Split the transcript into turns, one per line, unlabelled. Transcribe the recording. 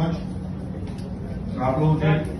much आप लोगों से